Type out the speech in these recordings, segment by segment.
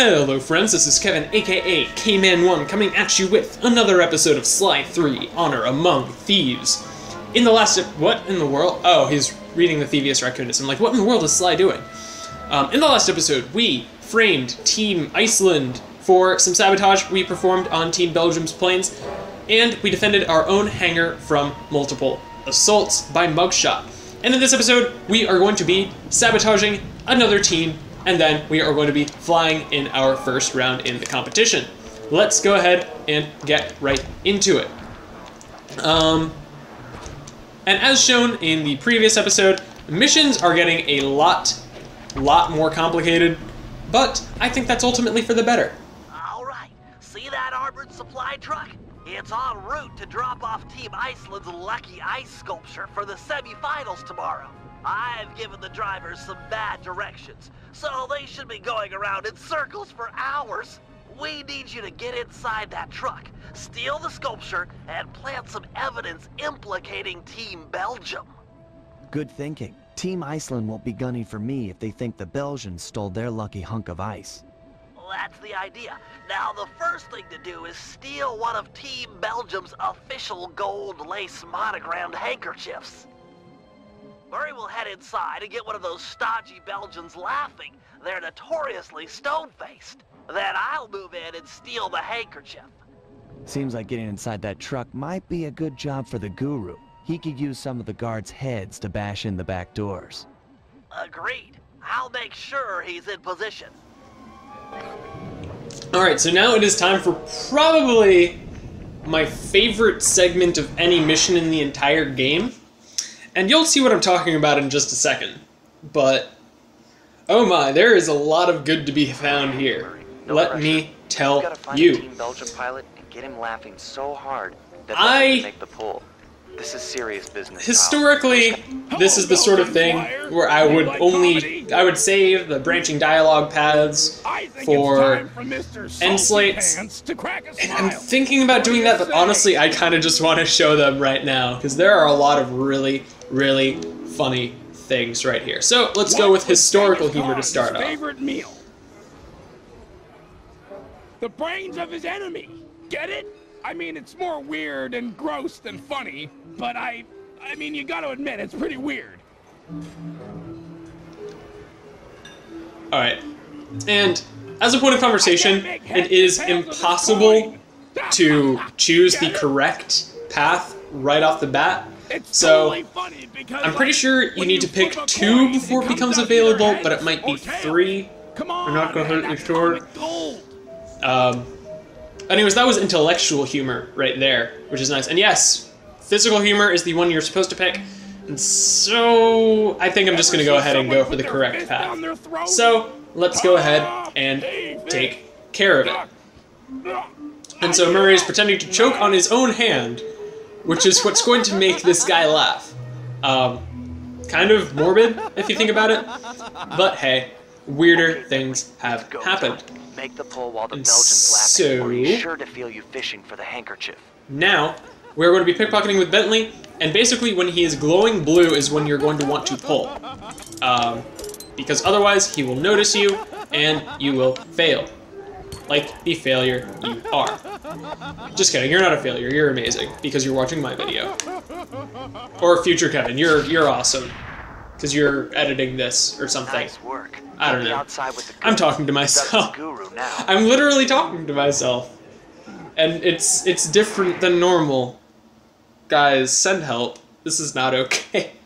Hello friends, this is Kevin aka K-Man1 coming at you with another episode of Sly 3, Honor Among Thieves. In the last what in the world? Oh, he's reading the Thievius Raccoonus. I'm like, what in the world is Sly doing? Um, in the last episode, we framed Team Iceland for some sabotage we performed on Team Belgium's planes, and we defended our own hangar from multiple assaults by mugshot. And in this episode, we are going to be sabotaging another team and then we are going to be flying in our first round in the competition. Let's go ahead and get right into it. Um, and as shown in the previous episode, missions are getting a lot, lot more complicated, but I think that's ultimately for the better. All right, see that armored supply truck? It's en route to drop off Team Iceland's lucky ice sculpture for the semifinals tomorrow. I've given the drivers some bad directions, so they should be going around in circles for hours. We need you to get inside that truck, steal the sculpture, and plant some evidence implicating Team Belgium. Good thinking. Team Iceland won't be gunning for me if they think the Belgians stole their lucky hunk of ice. That's the idea. Now, the first thing to do is steal one of Team Belgium's official gold lace monogrammed handkerchiefs. Murray will head inside and get one of those stodgy Belgians laughing. They're notoriously stone-faced. Then I'll move in and steal the handkerchief. Seems like getting inside that truck might be a good job for the Guru. He could use some of the guards' heads to bash in the back doors. Agreed. I'll make sure he's in position. Alright, so now it is time for probably my favorite segment of any mission in the entire game. And you'll see what I'm talking about in just a second. But, oh my, there is a lot of good to be found here. No Let pressure. me You tell gotta find you. a Team Belgium pilot and get him laughing so hard that I- make the pull. This is serious business. pal. Historically, this is the sort of thing where I would only I would save the branching dialogue paths for end slates. And I'm thinking about doing that, but honestly, I kind of just want to show them right now because there are a lot of really, really funny things right here. So let's go with historical humor to start off. Favorite meal. The brains of his enemy. Get it? I mean, it's more weird and gross than funny, but I, I mean, you got to admit it's pretty weird. All right, and as a point of conversation, it is impossible to choose the correct path right off the bat. It's So, totally funny because I'm pretty sure you need to pick two before it becomes available, but it might be three. Come on, I'm not completely sure. Um, anyways, that was intellectual humor right there, which is nice. And yes, physical humor is the one you're supposed to pick. And so I think I'm just going to go ahead and go for the correct path. down their throat? So let's go ahead and take care of it. And so Murray is pretending to choke on his own hand, which is what's going to make this guy laugh. Um, kind of morbid, if you think about it. But hey, weirder things have happened. Make the pull while the And Belgians laughing, or he's so- sure to feel you fishing for the handkerchief. Now, we're going to be pickpocketing with Bentley, and basically when he is glowing blue is when you're going to want to pull. Um, because otherwise he will notice you, and you will fail. Like the failure you are. Just kidding, you're not a failure, you're amazing, because you're watching my video. Or future Kevin, you're you're awesome. Because you're editing this or something. Nice work. I don't know. Outside with the I'm talking to myself. I'm literally talking to myself. And it's it's different than normal. Guys, send help. This is not okay.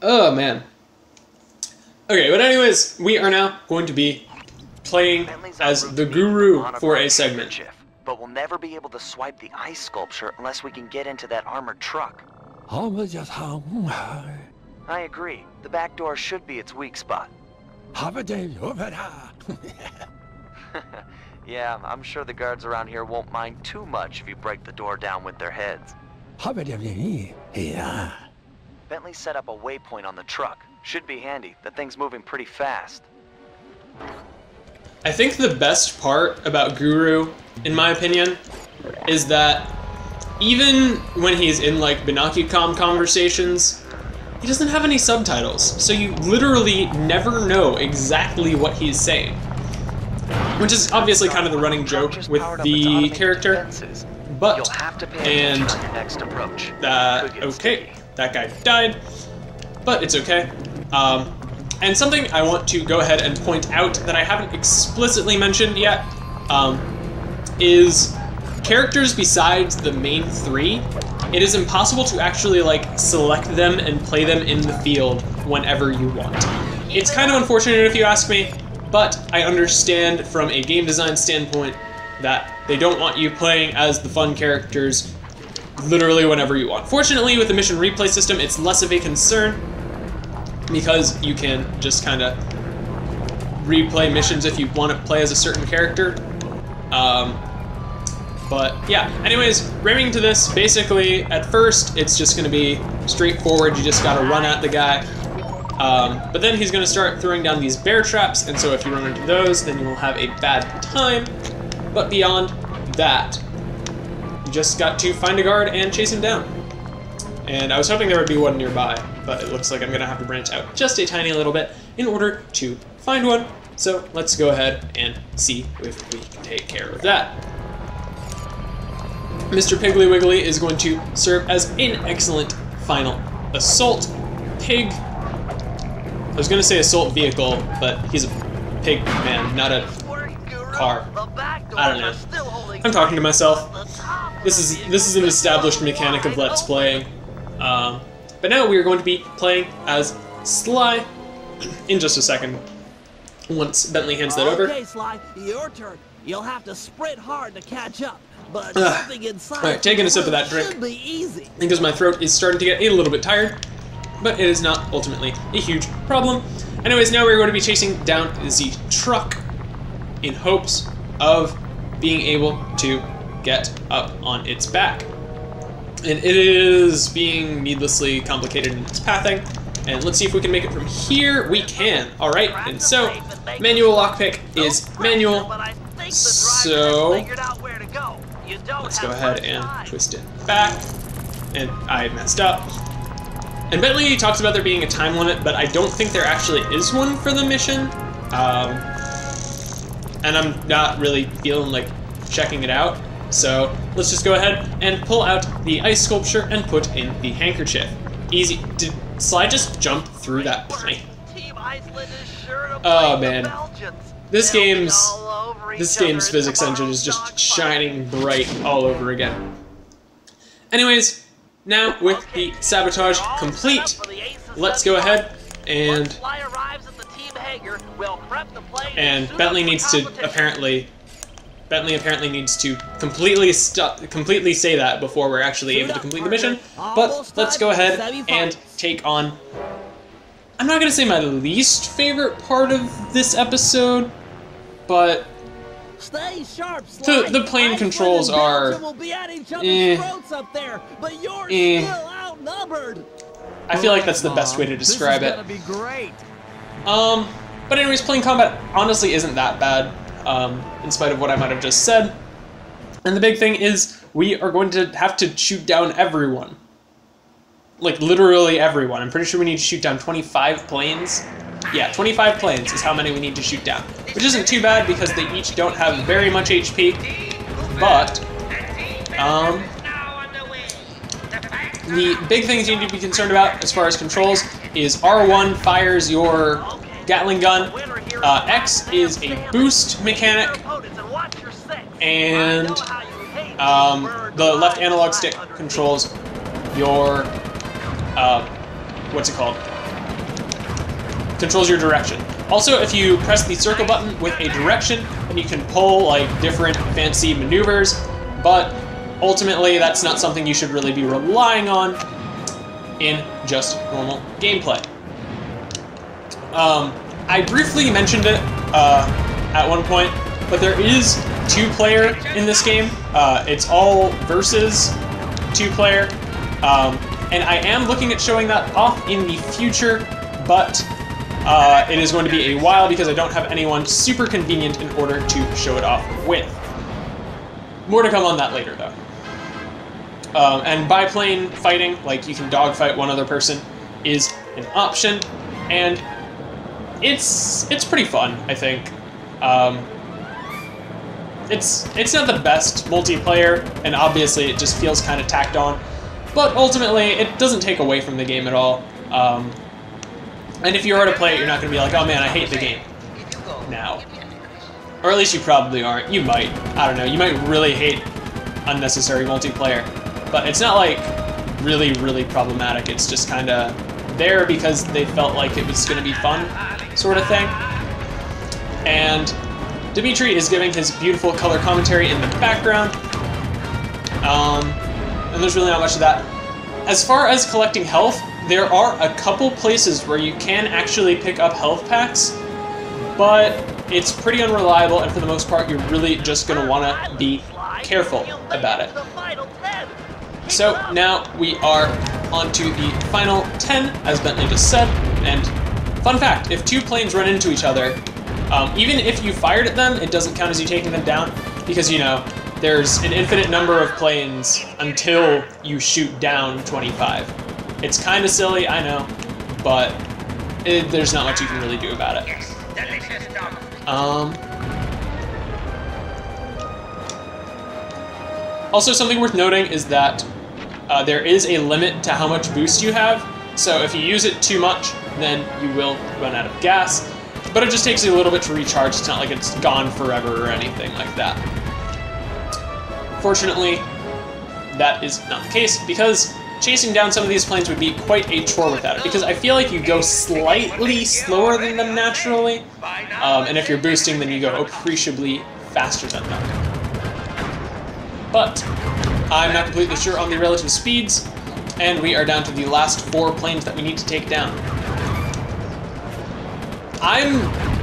Oh man. Okay, but anyways, we are now going to be playing as the to meet with guru for a segment. But we'll never be able to swipe the ice sculpture unless we can get into that armored truck. I agree. The back door should be its weak spot. Yeah, I'm sure the guards around here won't mind too much if you break the door down with their heads. Yeah. Bentley set up a waypoint on the truck. Should be handy. The thing's moving pretty fast. I think the best part about Guru, in my opinion, is that even when he's in like Binocucom conversations, he doesn't have any subtitles, so you literally never know exactly what he's saying. which is obviously kind of the running joke with the character. But and that okay, that guy died, but it's okay. Um, and something I want to go ahead and point out that I haven't explicitly mentioned yet um, is characters besides the main three. It is impossible to actually like select them and play them in the field whenever you want. It's kind of unfortunate if you ask me, but I understand from a game design standpoint that they don't want you playing as the fun characters literally whenever you want. Fortunately, with the mission replay system, it's less of a concern because you can just kind of replay missions if you want to play as a certain character. Um, but yeah, anyways, ramming to this, basically, at first, it's just going to be straightforward. You just got to run at the guy. Um, but then he's going to start throwing down these bear traps, and so if you run into those, then you will have a bad time. But beyond that, you just got to find a guard and chase him down. And I was hoping there would be one nearby, but it looks like I'm going to have to branch out just a tiny little bit in order to find one. So let's go ahead and see if we can take care of that. Mr. Piggly Wiggly is going to serve as an excellent final assault pig. I was going to say assault vehicle, but he's a pig man, not a car. I don't know. I'm talking to myself. This is this is an established mechanic of Let's Play. Um, but now we are going to be playing as Sly in just a second. Once Bentley hands that over. Okay, Sly, your turn. You'll have to sprint hard to catch up. But something inside Alright, taking a sip of that drink. be easy. Because my throat is starting to get a little bit tired, but it is not ultimately a huge problem. Anyways, now we're going to be chasing down the truck in hopes of being able to get up on its back. And it is being needlessly complicated in its pathing. And let's see if we can make it from here. We can. All right. And so, manual lockpick is manual. So, let's go ahead and twist it back. And I messed up. And Bentley talks about there being a time limit, but I don't think there actually is one for the mission. Um, and I'm not really feeling like checking it out. So let's just go ahead and pull out the ice sculpture and put in the handkerchief. Easy. Did Sly just jump through that? Oh man. This game's this game's physics engine is just shining bright all over again. Anyways, now with the sabotage complete, let's go ahead and and Bentley needs to apparently Bentley apparently needs to completely completely say that before we're actually able to complete the mission. But let's go ahead and take on. I'm not gonna say my least favorite part of this episode, but Stay sharp, the the plane controls are. Eh, eh. I feel like that's the best way to describe it. Um, but anyways, plane combat honestly isn't that bad um, in spite of what I might have just said. And the big thing is we are going to have to shoot down everyone. Like, literally everyone. I'm pretty sure we need to shoot down 25 planes. Yeah, 25 planes is how many we need to shoot down. Which isn't too bad because they each don't have very much HP. But, um, the big things you need to be concerned about as far as controls is R1 fires your Gatling gun, uh, X is a boost mechanic, and um, the left analog stick controls your, uh, what's it called? Controls your direction. Also, if you press the circle button with a direction, then you can pull like different fancy maneuvers, but ultimately that's not something you should really be relying on in just normal gameplay. Um, I briefly mentioned it uh, at one point, but there is two-player in this game. Uh, it's all versus two-player, um, and I am looking at showing that off in the future, but uh, it is going to be a while because I don't have anyone super convenient in order to show it off with. More to come on that later, though. Um, and biplane fighting, like you can dogfight one other person, is an option, and it's it's pretty fun, I think. Um, it's it's not the best multiplayer, and obviously it just feels kind of tacked on. But ultimately, it doesn't take away from the game at all. Um, and if you were to play it, you're not going to be like, oh man, I hate the game now. Or at least you probably aren't. You might. I don't know. You might really hate unnecessary multiplayer. But it's not like really, really problematic. It's just kind of there because they felt like it was going to be fun, sort of thing. And Dimitri is giving his beautiful color commentary in the background. Um, and there's really not much of that. As far as collecting health, there are a couple places where you can actually pick up health packs, but it's pretty unreliable, and for the most part, you're really just going to want to be careful about it. So now we are on to the final 10, as Bentley just said, and fun fact, if two planes run into each other, um, even if you fired at them, it doesn't count as you taking them down, because, you know, there's an infinite number of planes until you shoot down 25. It's kind of silly, I know, but it, there's not much you can really do about it. Um, also, something worth noting is that uh, there is a limit to how much boost you have. So if you use it too much, then you will run out of gas. But it just takes you a little bit to recharge. It's not like it's gone forever or anything like that. Fortunately, that is not the case because chasing down some of these planes would be quite a chore without it, because I feel like you go slightly slower than them naturally, um, and if you're boosting, then you go appreciably faster than them. But I'm not completely sure on the relative speeds, and we are down to the last four planes that we need to take down. I'm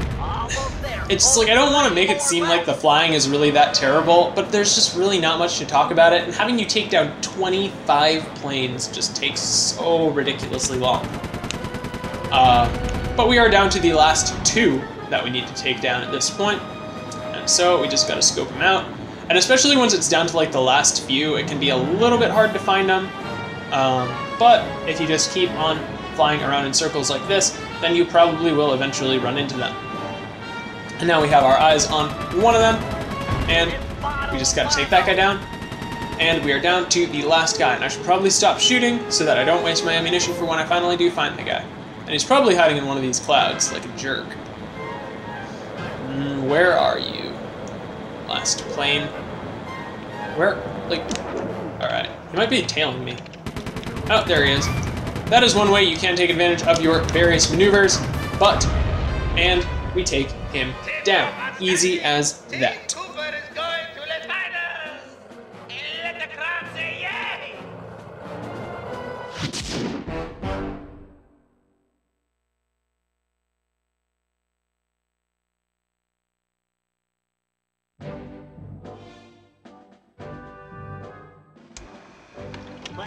it's like I don't want to make it seem like the flying is really that terrible, but there's just really not much to talk about it, and having you take down 25 planes just takes so ridiculously long. Uh, but we are down to the last two that we need to take down at this point, and so we just gotta scope them out. And especially once it's down to like the last few, it can be a little bit hard to find them. Um, but if you just keep on flying around in circles like this, then you probably will eventually run into them. And now we have our eyes on one of them, and we just gotta take that guy down. And we are down to the last guy, and I should probably stop shooting so that I don't waste my ammunition for when I finally do find the guy. And he's probably hiding in one of these clouds, like a jerk. Mm, where are you? Last plane. Where? Like, alright. He might be tailing me. Oh, there he is. That is one way you can take advantage of your various maneuvers, but, and we take him down. Easy as that.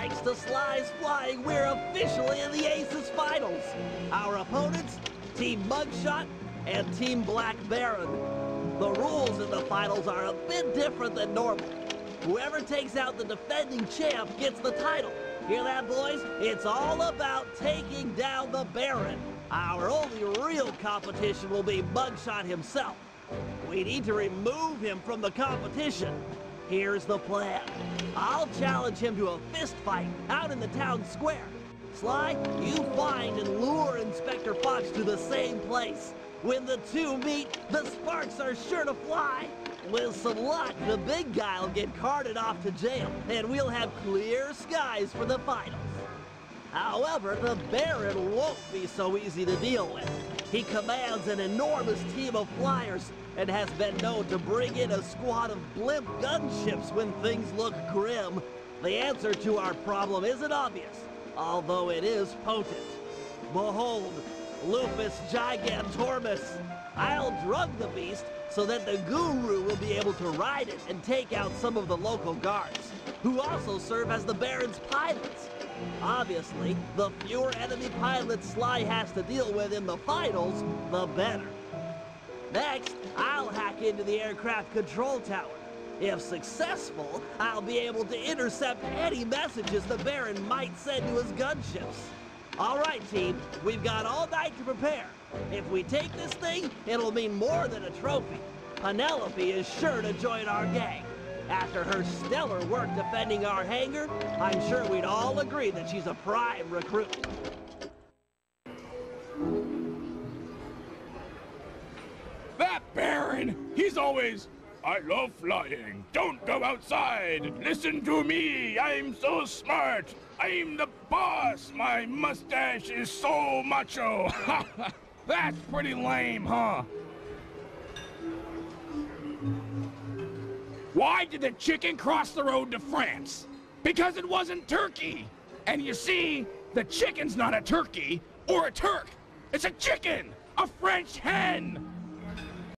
Thanks to Sly's flying, we're officially in the Aces Finals. Our opponents, Team Mugshot and Team Black Baron. The rules in the finals are a bit different than normal. Whoever takes out the defending champ gets the title. Hear that, boys? It's all about taking down the Baron. Our only real competition will be Mugshot himself. We need to remove him from the competition. Here's the plan. I'll challenge him to a fist fight out in the town square. Sly, you find and lure Inspector Fox to the same place. When the two meet, the sparks are sure to fly. With some luck, the big guy will get carted off to jail, and we'll have clear skies for the finals. However, the Baron won't be so easy to deal with. He commands an enormous team of flyers and has been known to bring in a squad of blimp gunships when things look grim. The answer to our problem isn't obvious, although it is potent. Behold, Lupus Gigantormus. I'll drug the beast so that the Guru will be able to ride it and take out some of the local guards, who also serve as the Baron's pilots. Obviously, the fewer enemy pilots Sly has to deal with in the finals, the better. Next, I'll hack into the aircraft control tower. If successful, I'll be able to intercept any messages the Baron might send to his gunships. All right, team, we've got all night to prepare. If we take this thing, it'll mean more than a trophy. Penelope is sure to join our gang. After her stellar work defending our hangar, I'm sure we'd all agree that she's a prime recruit. That Baron, he's always, I love flying. Don't go outside. Listen to me. I'm so smart. I'm the boss. My mustache is so macho. That's pretty lame, huh? Why did the chicken cross the road to France? Because it wasn't turkey. And you see, the chicken's not a turkey or a Turk. It's a chicken, a French hen.